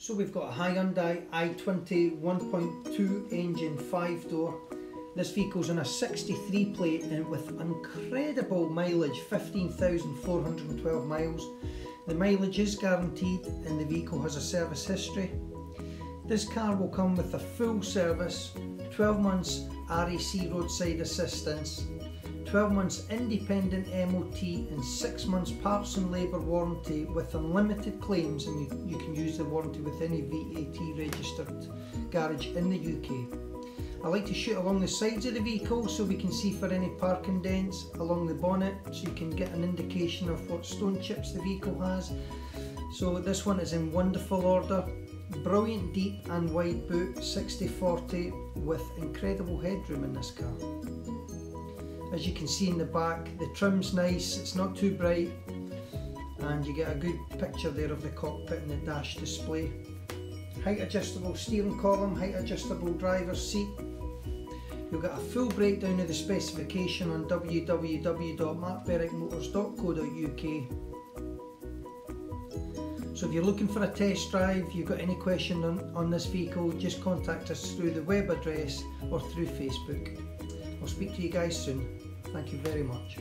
So we've got a Hyundai i20 1.2 engine 5 door. This vehicle's on a 63 plate and with incredible mileage, 15,412 miles. The mileage is guaranteed and the vehicle has a service history. This car will come with a full service, 12 months RAC roadside assistance, 12 months independent MOT and 6 months parts and labour warranty with unlimited claims and you, you can use the warranty with any VAT registered garage in the UK. I like to shoot along the sides of the vehicle so we can see for any parking dents along the bonnet so you can get an indication of what stone chips the vehicle has. So this one is in wonderful order. Brilliant deep and wide boot 60-40 with incredible headroom in this car. As you can see in the back, the trim's nice, it's not too bright, and you get a good picture there of the cockpit and the dash display. Height adjustable steering column, height adjustable driver's seat. You'll get a full breakdown of the specification on www.markberwickmotors.co.uk. So if you're looking for a test drive, you've got any question on, on this vehicle, just contact us through the web address or through Facebook. I'll speak to you guys soon. Thank you very much.